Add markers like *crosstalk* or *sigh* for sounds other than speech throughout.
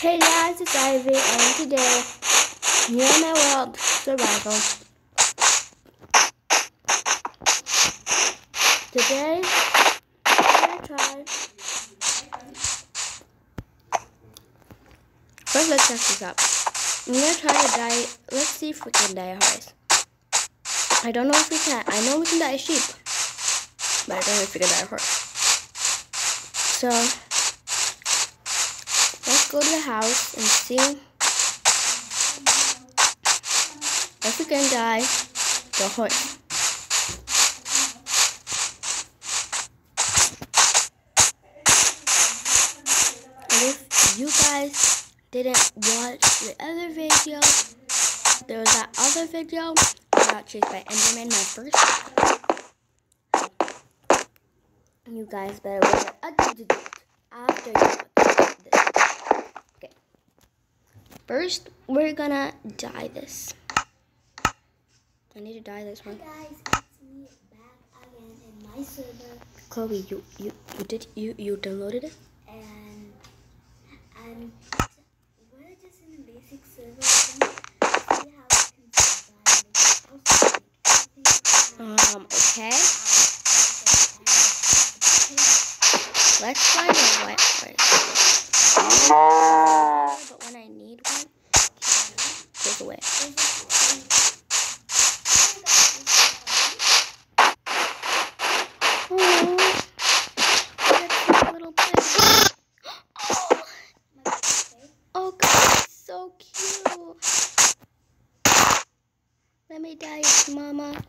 Hey guys, it's Ivy, and today, in my world, survival. Today, I'm gonna try. First, let's check this out. I'm gonna try to dye. Let's see if we can dye a horse. I don't know if we can. I know we can dye a sheep, but I don't know if we can dye a horse. So, go to the house and see if we can dye the horse. And if you guys didn't watch the other video, there was that other video I chased by Enderman, my first. You guys better wait after you watch this. Okay. First, we're gonna dye this. I need to dye this Hi one. guys, it's me back again in my server Chloe, you you you did you you downloaded it? and and we're just in a basic server again. See how we can survive this house like everything. Um. Okay. Let's find a white horse. But when I need one, goes away. Oh, that's a little pig. Oh, oh God, it's so cute. Let me dye it, Mama.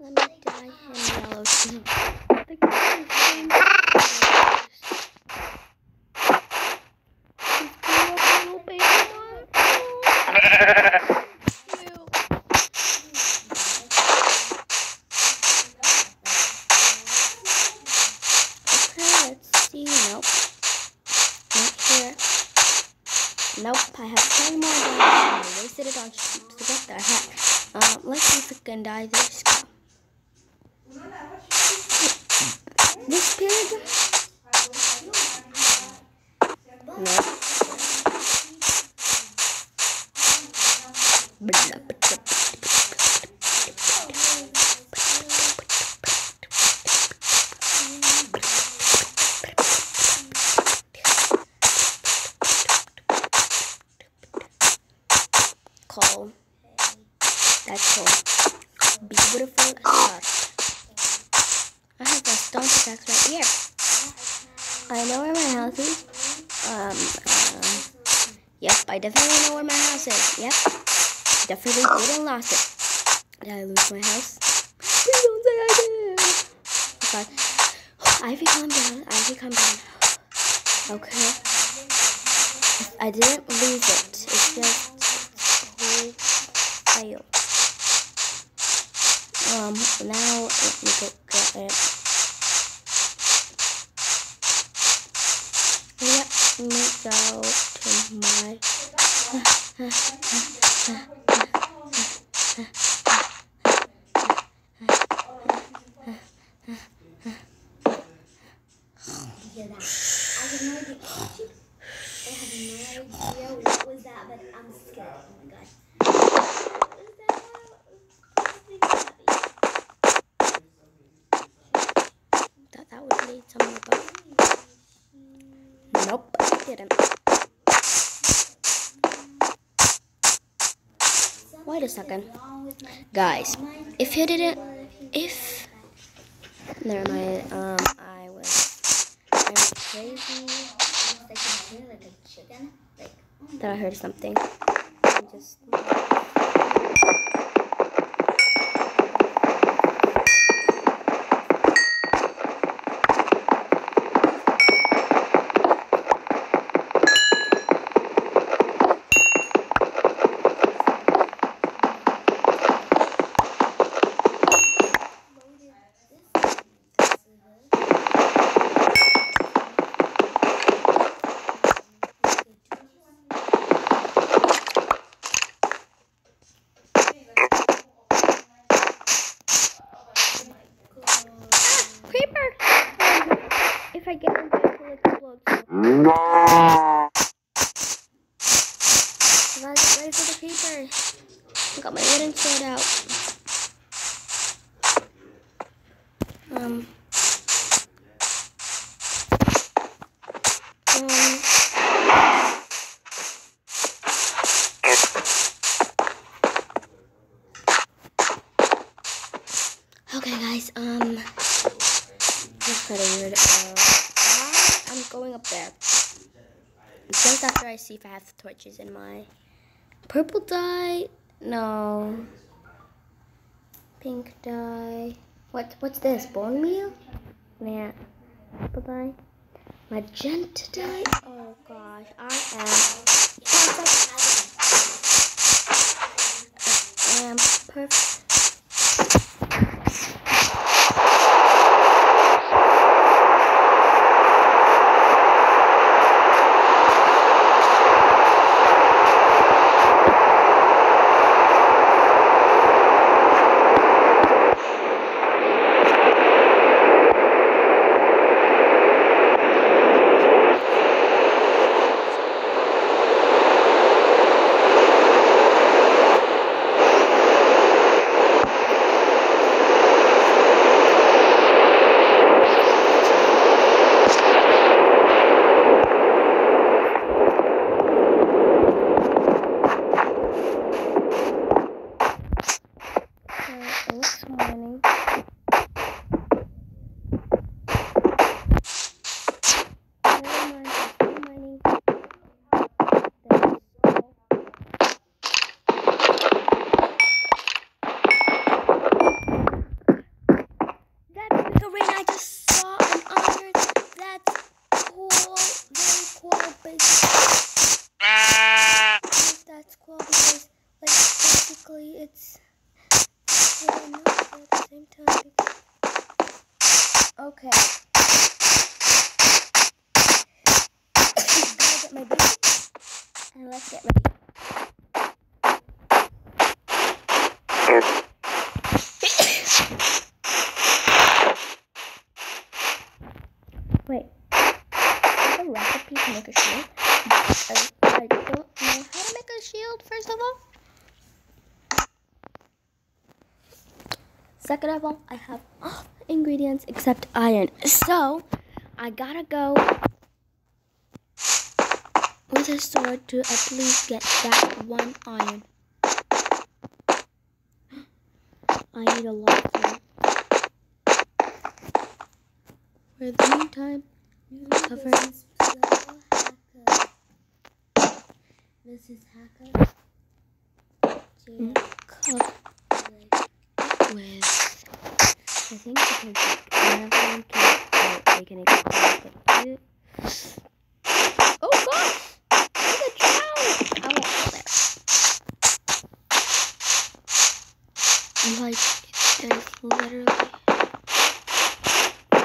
Let me dye him yellow too. The guy's name is- He's grew up a little baby one. Oh, cute. Okay, let's see. Nope. Not here. Nope, I have 10 more diamonds I wasted it on sheep. So what the heck? Um, let's see if we can dye this cow. This pig? Blah, Coal. That's cool. Beautiful star. I have a stone pickaxe right here. I know where my house is. Um, uh, yep, I definitely know where my house is. Yep. Definitely didn't lost it. Did I lose my house? Please don't say I did. Okay. *sighs* Ivy, calm down. Ivy, calm down. Okay. I didn't lose it. It's just whole fail. Um, now let me go get it. Go to my hear that. I have no idea. I have no idea what was that, but I'm scared. Oh my god. What was that? Please be happy. thought that would lead somewhere, but nope, it didn't. Wait a second. Wrong with my Guys, if you didn't if never mind, um I was I'm crazy like a hear like a chicken. Like, oh that I heard something. So ready for the creeper. I got my wooden sword out. Um. Um. Okay, guys. Um. That's kind of weird. Uh, I- I'm going up there. Just after I see if I have the torches in my purple dye. No. Pink dye. What? What's this? Bone meal? Yeah. Purple dye. Magenta dye. Oh gosh, I am. I am perfect. Okay, it's morning. Never mind, it's still morning. That's the rain I just saw an iron. That's cool. Very cool. Basically, that's cool because, like, basically, it's. Yeah, no, at the same time. Okay. Gotta get my boots and let's get ready. Wait. Is a recipe to make a shield? I, I don't know how to make a shield, first of all. Second of all, I have all *gasps* ingredients except iron. So, I gotta go with a sword to at least get that one iron. I need a lot of iron. For the meantime, cover. Pro Hacker. This is Hacker. Mm. Jada. cover with. I think because whenever we can, we can explode the two. Oh gosh! There's a drown! I won't go there. Like, there's literally.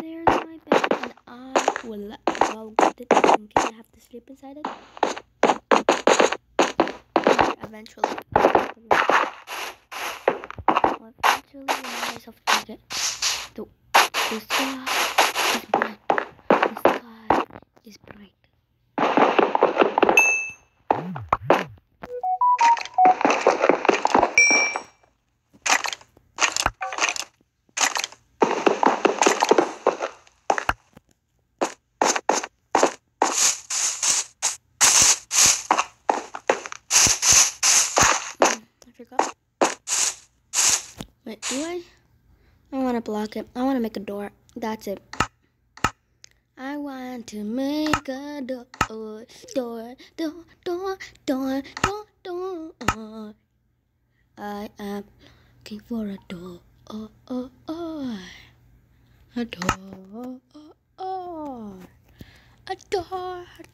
There's my bed, and I will let go get it in case I have to sleep inside it. Eventually. Eventually myself to get the, the sky is bright. The sky is bright. Mm, I forgot. Wait, do I? I want to block it. I want to make a door. That's it. I want to make a door, uh, door, door, door, door, door, door. I am looking for a door, oh, oh, oh. a door, a door, a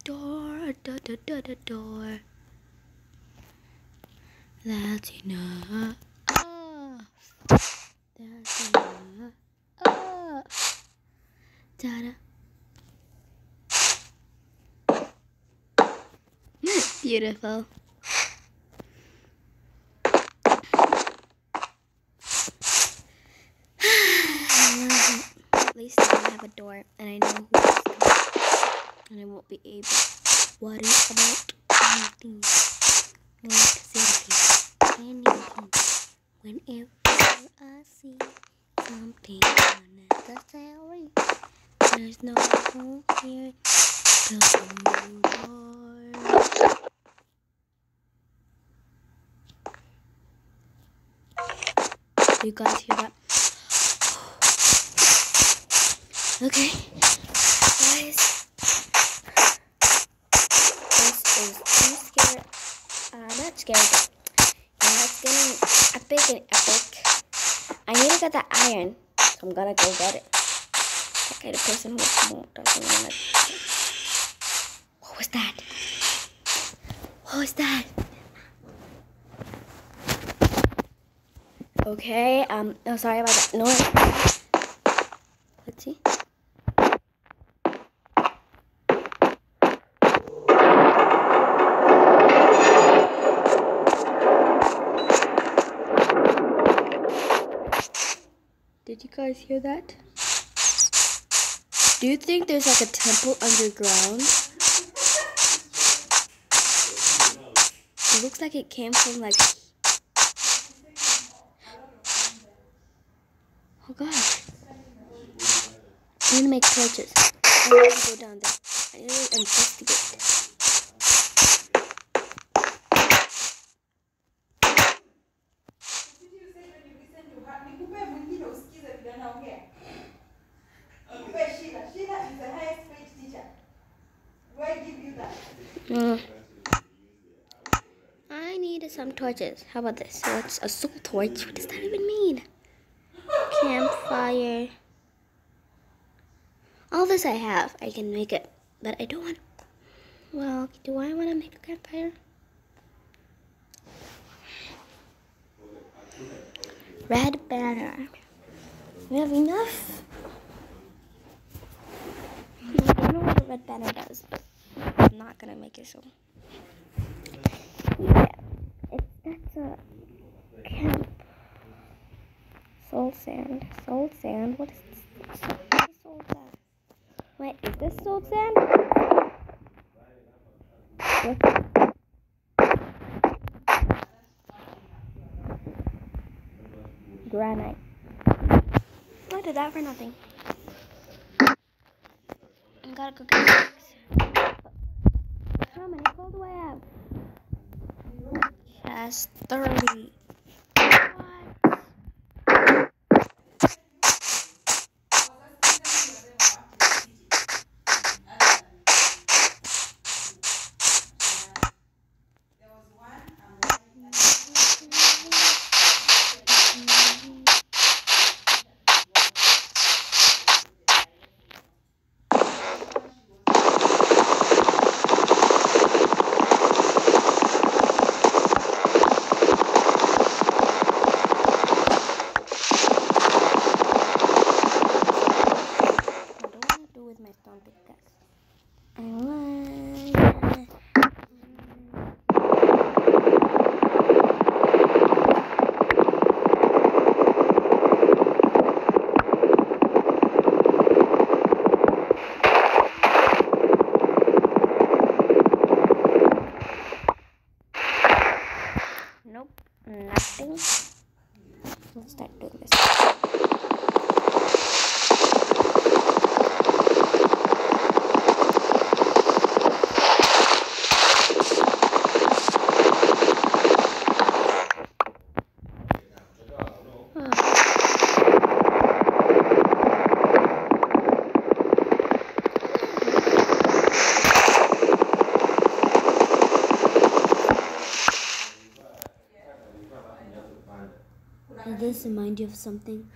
door, a door, door, door, door, door. That's enough. That's enough. Oh. *laughs* Beautiful. *sighs* At least I have a door and I know coming and I won't be able to worry about anything. Like seriously, anything. Whenever I see something unnecessary, there's no hope here. You guys hear that? Okay, guys, this is too scary. Uh, not scary, yeah, it's getting epic and epic. I need to get that iron, so I'm gonna go get it. Kind of person who doesn't want to. What was that? What was that? Okay, um, oh, sorry about that noise. Let's see. Did you guys hear that? Do you think there's like a temple underground? It looks like it came from like. Oh god. I'm gonna make torches. I need to go down there. I need to investigate. Mm. I need some torches. How about this? What's a soul torch? What does that even mean? Campfire. All this I have. I can make it. But I don't want. Well, do I want to make a campfire? Red banner. We have enough. I don't know what a red banner does, but not gonna make it so. Yeah, that's a camp. Soul sand. Soul sand. What is this? What is soul sand? Wait, is this soul sand? Granite. I did that for nothing. I gotta go get. How many coal do I have? Just 30. What? There was one. I'm I don't want to do with my stone pickaxe. I want. Nope, nothing. Let's start doing this. Does this remind you of something?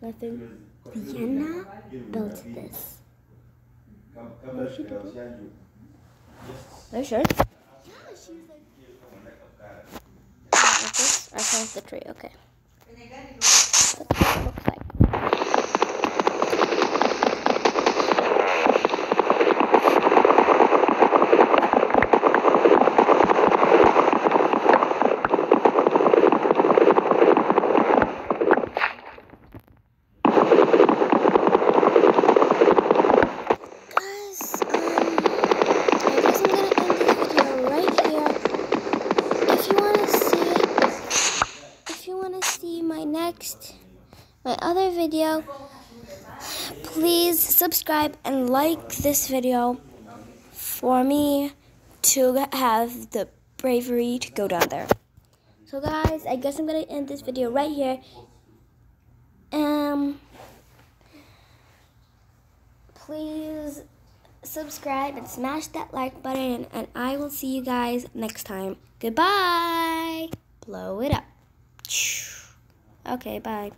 Nothing. Vienna built this. Are you sure? Yeah, she was like, Like this? I found the tree. Okay. That's what it looks like. Guys, next my other video, please subscribe and like this video for me to have the bravery to go down there. So guys, I guess I'm gonna end this video right here. Um, please subscribe and smash that like button, and I will see you guys next time. Goodbye. Blow it up. Okay, bye.